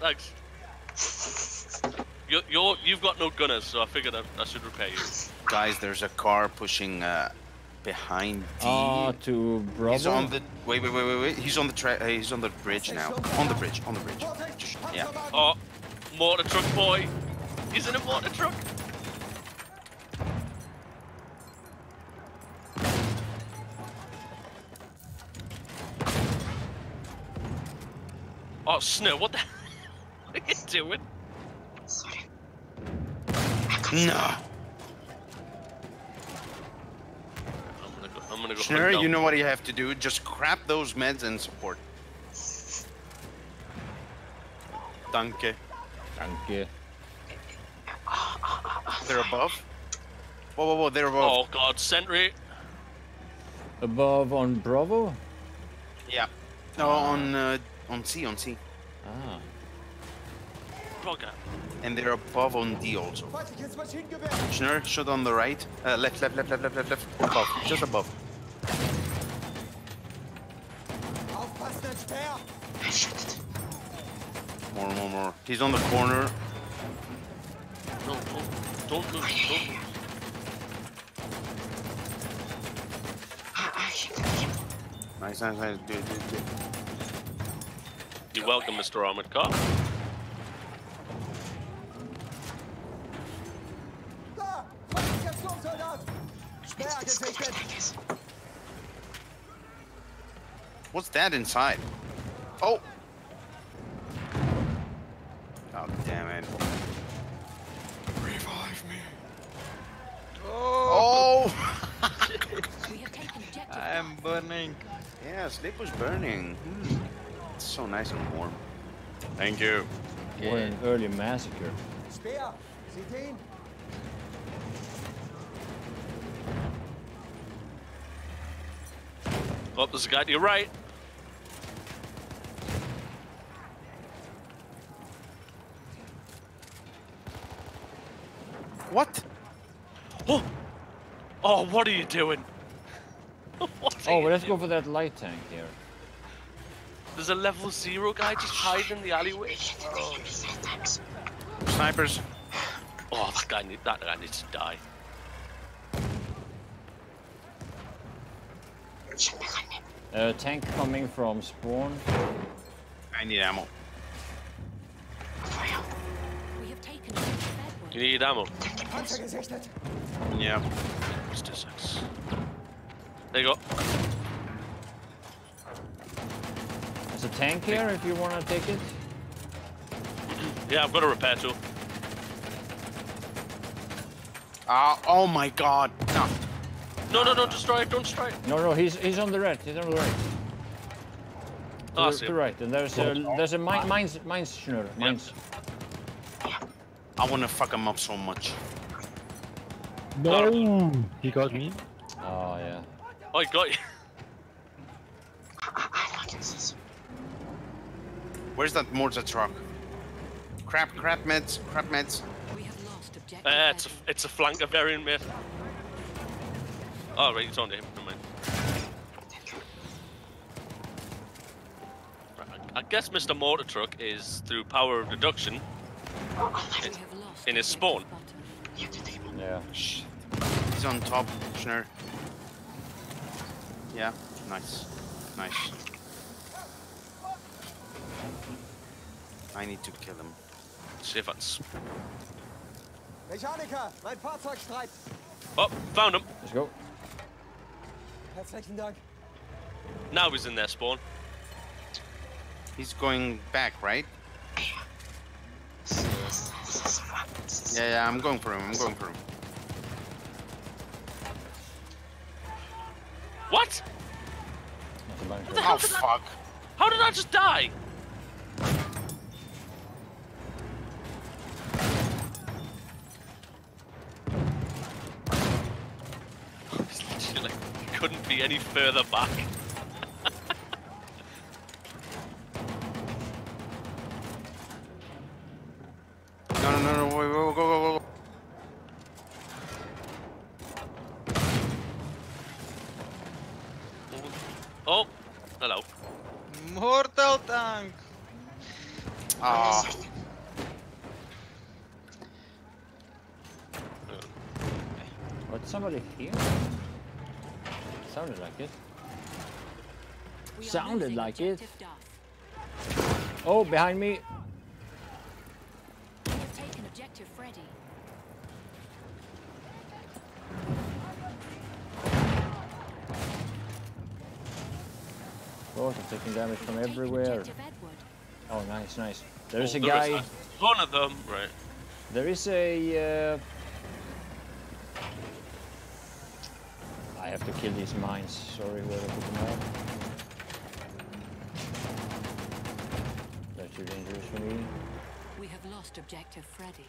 Thanks. You, you're, you've got no gunners, so I figured I, I should repair you. Guys, there's a car pushing uh, behind D. Ah, to Bravo. He's on the wait, wait, wait, wait, wait. He's on the tra- uh, He's on the bridge now. On the bridge. On the bridge. Just- yeah. Oh, mortar truck boy. He's in a mortar truck. Oh, Snow, what the what are you doing? Sorry. No. I'm gonna go. I'm gonna go. Schnurr, hunt you know what you have to do. Just crap those meds and support. Danke. Danke. They're above. Whoa, whoa, whoa! They're above. Oh God, sentry. Above on Bravo? Yeah. No, on uh, on C, on C, Ah. Bugger. and they're above on D also. Schnurr, shot on the right. Uh, left, left, left, left, left, left, left. Above, just above. Aufpassen, ein Speer! I shot it. More, more, more. He's on the corner. No, don't, don't move. Don't move. I shot him. Nice, nice, nice. Good, good, good. You're welcome, Mr. Armored Car. What's that inside? Oh! Oh, damn it. Revive me. Oh! We have taken objective. I'm burning. yeah, sleep was burning. Hmm. It's so nice and warm. Thank you. What an early massacre. Speer! Seht ihn! Oh, there's a guy to your right. What? Oh, oh, what are you doing? what are Oh, you well, let's go for that light tank here. There's a level zero guy just hiding in the alleyway. Hit the enemy three times. Snipers. Oh, that guy, need, that guy needs to die. Shot behind me. Uh, tank coming from spawn. I need ammo. We have taken objective Edward. You need ammo. Yeah. Just a sec. There you go. There's a tank here if you want to take it. Yeah, I've got a repair tool. Uh, oh my god. No. No, no, don't destroy it. Don't destroy it. No, no, he's he's on the right. He's on the right. To, Oh, the, to right, and there's a there's a mine mines mines schnur mines. I wanna fuck him up so much. No, he got me. Oh yeah. Oh, he got you. I, I like this. Where's that mortar truck? Crap, crap meds, crap meds. We have lost objective Uh, it's a, it's a flanker variant, mate. Oh, right, it's on him. Never mind. I I guess Mr. Mortar Truck is through power of deduction Oh, I like We it. have lost in his objective spawn. Button. You the table. Yeah. Shit. He's on top, Schnurr. Yeah, nice. Nice. I need to kill him. See if that's. Mechaniker! Mein Fahrzeug streibt! Oh, found him. Let's go. Herzlichen Dank! Now he's in their spawn. He's going back, right? This is, this is fun. This is Yeah, yeah, I'm going for him, I'm going for him. What? Bunch the hell Oh, that- fuck. How did I just die? It's literally like, couldn't be any further back. Ah, What, somebody here? Sounded like it. We Sounded like it. objective Oh, behind me. We have taken objective Freddy. Oh, I'm taking damage from We have taken everywhere. Objective Edward. Oh, nice, nice. There's Oh, a there is guy. a ton of them. Right. There is a. Uh, I have to kill these mines. Sorry, where I put them out. That's too dangerous for me. We have lost objective Freddy.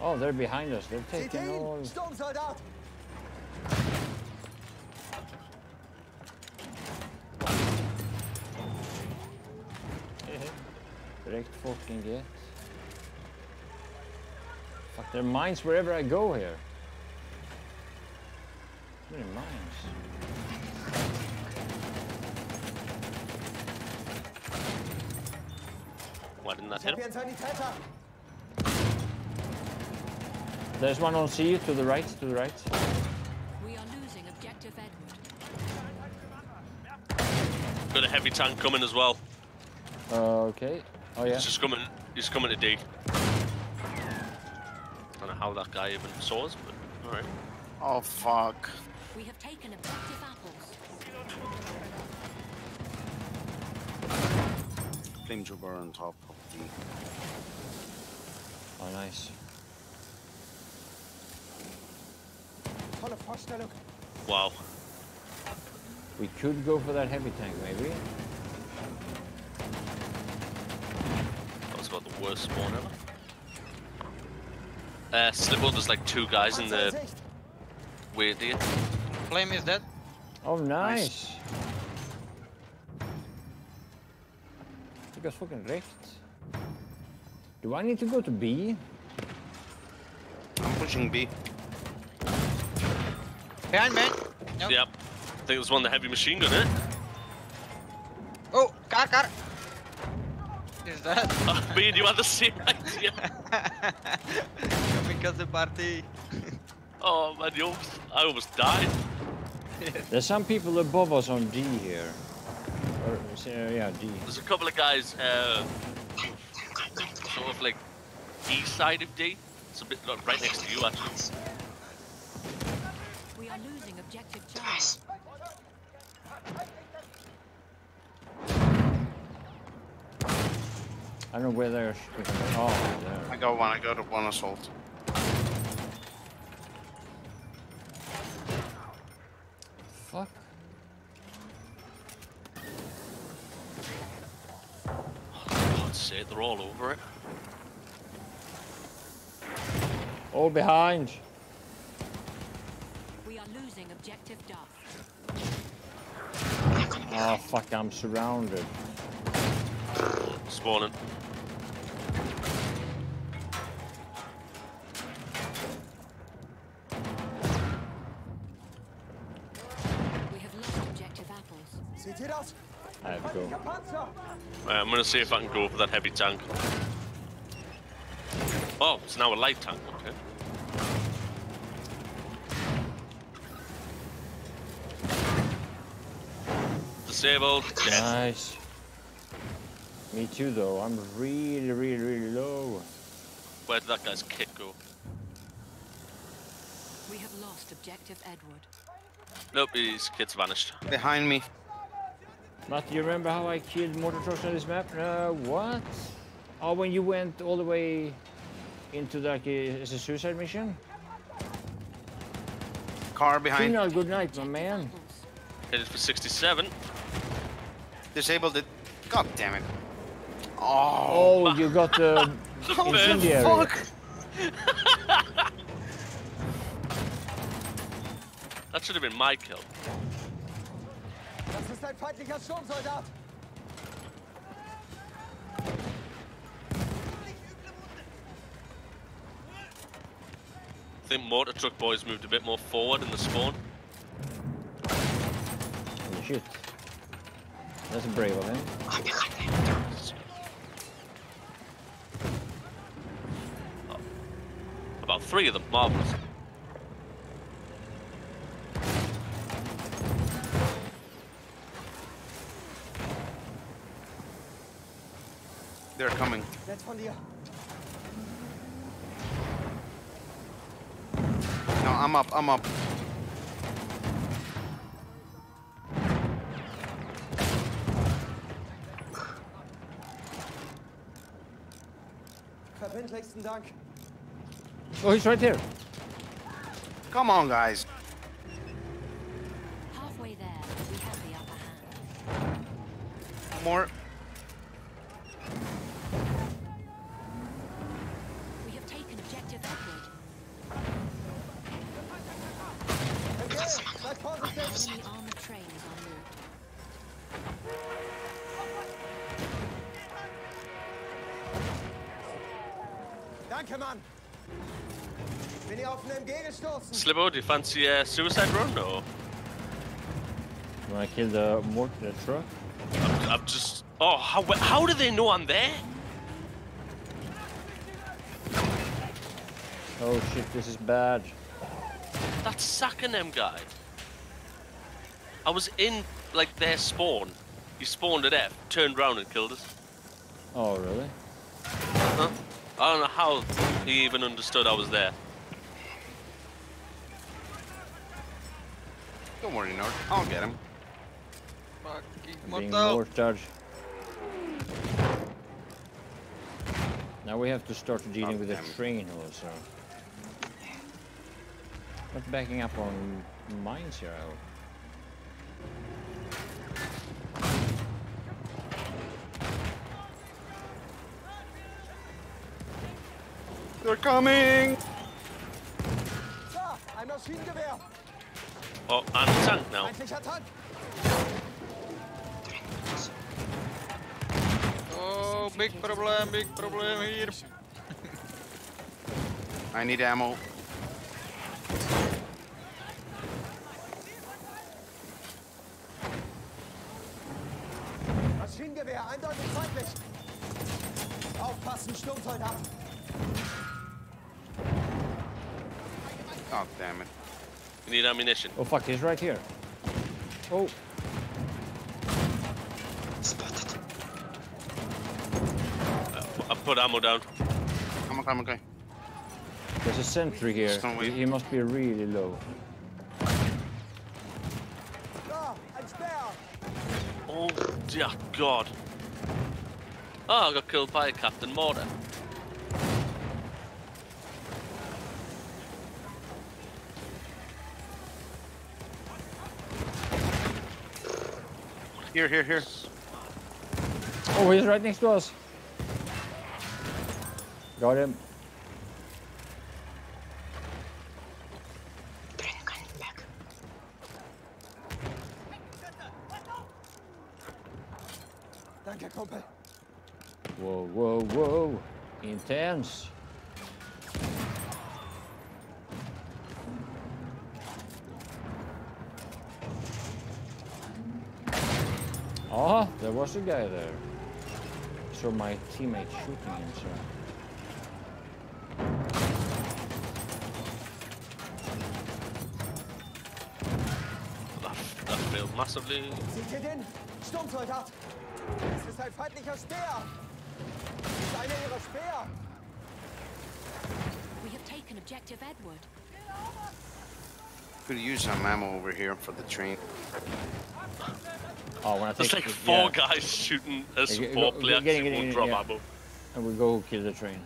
Oh, they're behind us. They're Seht taking ihr all. ihn? Sturmsoldat! Fucking get. Fuck, there are mines wherever I go here. Too many mines. Why didn't that hit him? hier einen Sanitäter! There's one on C to the right, to the right. We are losing objective Edward. Got a heavy tank coming as well. Uh, okay. Oh yeah. He's just coming. He's coming to D. Don't know how that guy even saw us, but all right. oh fuck. We have taken objective apples. Flame trooper on top of the. Oh nice. Volle Vorstellung! Wow. We could go for that heavy tank maybe. That was about the worst spawn ever. Uh, Slipple, there's like two guys in Panzer in the Sicht! way there. Flame is dead. Oh nice. You got fucking wrecked. Do I need to go to B? I'm pushing B. Behind me. Yep. Yep. I think it was one of the heavy machine gun, eh? Oh, car, car. Is that? Me and you had the same idea. Kamikaze party. Oh man, you almost, I almost died. There's some people above us on D here. Or, uh, yeah, D. There's a couple of guys, uh, sort of like east side of D. It's a bit like, right next to you actually. We are losing objective Charlie. I don't know where they're shooting. Oh, I there. got one. I got one assault. Fuck. God's sake, they're all over it. All behind. We are losing objective Duff. Oh fuck, I'm surrounded. Spawning. We have lost objective apples. Seht ihr das? I have to go. Feindlicher Panzer! Right, I'm gonna see if I can go for that heavy tank. Oh, it's now a light tank, okay. Disabled. Nice. Me too though. I'm really, really, really low. Where did that guy's kit go? We have lost objective Edward. Nope, his kit's vanished. Behind me. Matt, do you remember how I killed mortar trucks on this map? Uh, what? Oh, when you went all the way into like a, as a suicide mission? Car behind. Signal, good night, my man. Apples. Headed for 67. Disabled it. God damn it. Oh. Oh, you got um, the Oh, incendiary. Fuck. That should have been my kill. Das ist ein feindlicher Sturmsoldat! I think mortar truck boys moved a bit more forward in the spawn. Holy shit. That's brave of him. Eh? Three of them. Marvelous. They're coming. That's von dir. No, I'm up. I'm up. Verbindlichsten Dank. Oh, he's right there. Come on, guys. Halfway there, we have the upper hand. More. Slibbo, do you fancy a suicide run or? I kill the mortar the truck. I'm, I'm just. Oh, how how do they know I'm there? Oh shit, this is bad. That's sacking them guy. I was in like their spawn. He spawned at F, turned round and killed us. Oh really? Huh? I don't know how he even understood I was there. Don't worry, Nord. I'll get him. Fucking Being mortal. mortared. Now we have to start dealing Oh, with the damn it. train also. Not backing up on mines here, I hope. They're coming. Da, ein Maschinengewehr. Oh, and a tank now. Oh, big problem, big problem here. I need ammo. Maschinengewehr, eindeutig feindlich. Aufpassen, Sturmsoldat. Oh, damn it. We need ammunition. Oh fuck, he's right here. Oh, Spotted. Uh, I put ammo down. Come on, come on, okay. there's a sentry here. He, he must be really low. Da, ein Speer. Oh dear God. Oh, I got killed by Captain Mortar. Here, here, here. Oh, he's right next to us. Got him. Train coming back. Danke, Kumpel. Whoa, whoa, whoa. Intense. Oh, there was a guy there. So my teammate shooting him, so. That, that failed massively. Seht ihr den? Sturmsoldat. Es ist ein feindlicher Speer. Es ist einer ihrer Speer. We have taken objective Edward. Could use some ammo over here for the train. Oh, when I There's take like it- four yeah. guys shooting a go- support go- player getting- who getting- won't drop yeah. ammo. And we go kill the train.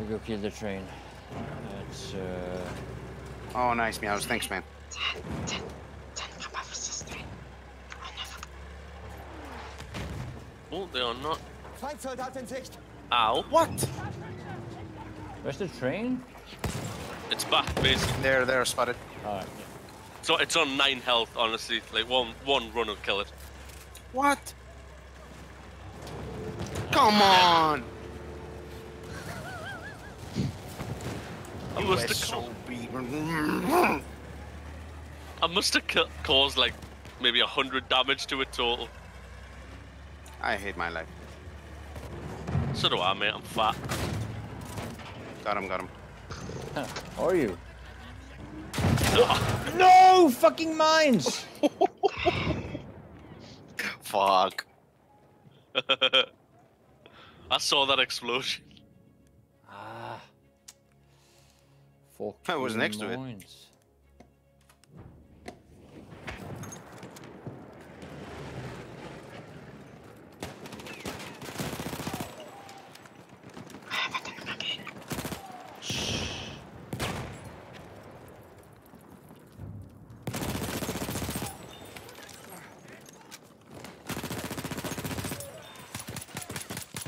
We go kill the train. That's uh Oh, nice, meows. Thanks, man. Oh. They are not. Feindsoldat in Sicht. Ow. What? where's the train? It's back, basically. There, there, spotted. Alright. So it's on nine health, honestly. Like one one run will kill it. What? Come on! I must have so. I must have caused like maybe a hundred damage to it total. I hate my life. So do I, mate. I'm fat. Got him, got him. Are you? No fucking mines! Fuck. I saw that explosion. Ah. Fuck. I was next to it. mines.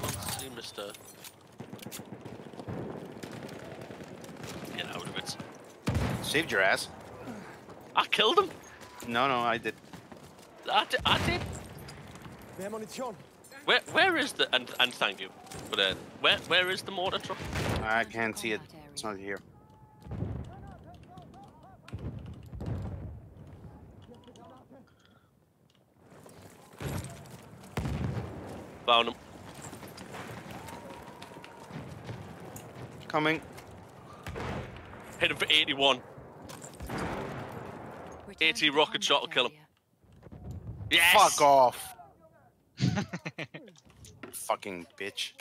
Let's see, Mister. Get out of it. Saved your ass. I killed him. No, no, I did. I did. I did. Where Where is the and and thank you for that. Where Where is the mortar truck? I can't see it. It's not here. Found him. Coming. Hit him for 81. Return AT rocket shot will kill him. area. Yes. Fuck off. Fucking bitch.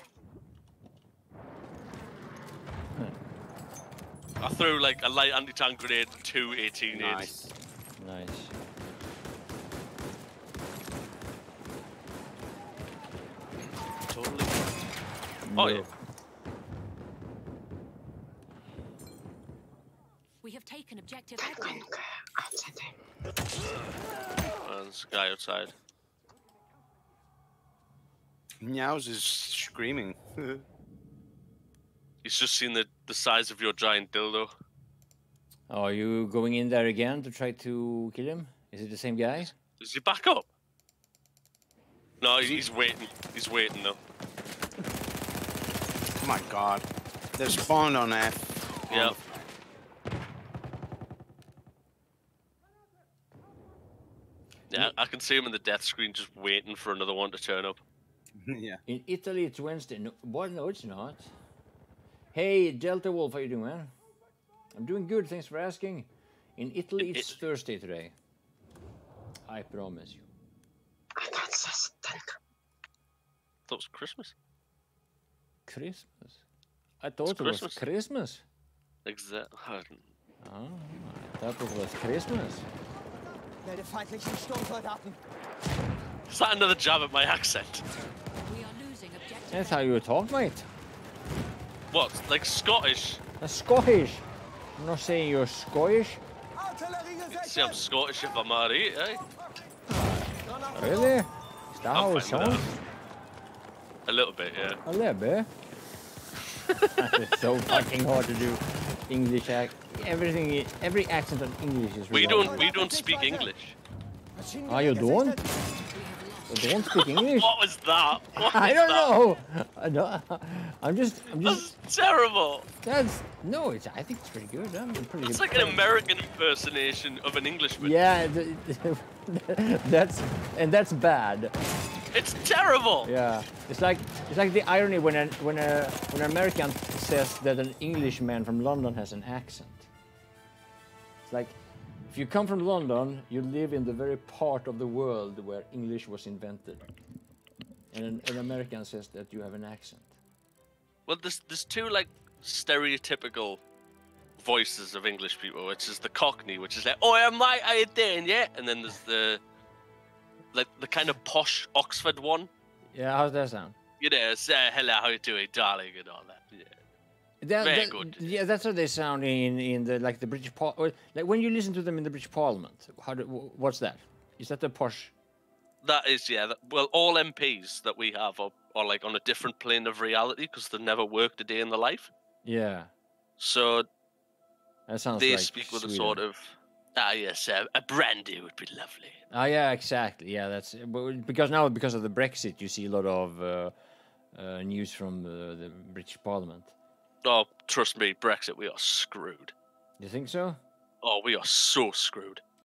I threw like a light anti-tank grenade and two AT nades. Nice. Nice. Totally. Oh yeah. No. We have taken objective Edward. And there's a guy outside. Meows is screaming. He's just seen the the size of your giant dildo. Are you going in there again to try to kill him? Is it the same guy? Is he back up? No, he's, he's waiting. He's waiting though. oh my god. They're spawned on F. on Yeah. Yeah, I can see him in the death screen just waiting for another one to turn up. yeah. In Italy, it's Wednesday. No, what? No, it's not. Hey, Delta Wolf, how you doing, man? I'm doing good. Thanks for asking. In Italy, In it's It- Thursday today. I promise you. That was Christmas. Christmas. I thought it was Christmas. Christmas. Exactly. Oh, I thought it was Christmas. Melde feindlichen Sturmsoldaten. Is that another jab at my accent? We are losing objective That's how you talk, mate. What? Like Scottish? That's Scottish. I'm not saying you're Scottish. Artillerie See, I'm. Scottish if I'm alright, eh? Really? Is that how I'm it sounds? A little bit, yeah. A little bit. it's so fucking hard to do English act. Everything, i- every accent on English is We really don't we don't speak English. Maschinengewehr Ah, you don't? You don't speak English? What was that? What I was don't that? know. I don't, I'm just, I'm just. That's terrible. That's no. It's. I think it's pretty good. I'm pretty. It's like an American impersonation of an Englishman. Yeah, that's and that's bad. It's terrible. Yeah, it's like it's like the irony when a when a when an American says that an Englishman from London has an accent. It's like if you come from London, you live in the very part of the world where English was invented, and an, an American says that you have an accent. Well, there's there's two like stereotypical voices of English people, which is the Cockney, which is like, "Oh, I'm I? Are you doing? Yeah," and then there's the like the kind of posh Oxford one. Yeah, how's that sound? You know, say uh, hello, how you doing, darling, and all that. Yeah. That, Very that- good. Yeah, that's how they sound in in the like the British par- or, like when you listen to them in the British Parliament. How do, what's that? Is that the posh? That is, yeah. That, well, all MPs that we have are, are like on a different plane of reality because they've never worked a day in their life. Yeah, So that sounds. they like speak with Sweden. a sort of, ah, yes, uh, a brandy would be lovely. Ah, yeah, exactly. Yeah, that's because now because of the Brexit, you see a lot of uh, uh, news from the, the British Parliament. Oh, trust me, Brexit, we are screwed. You think so? Oh, we are so screwed.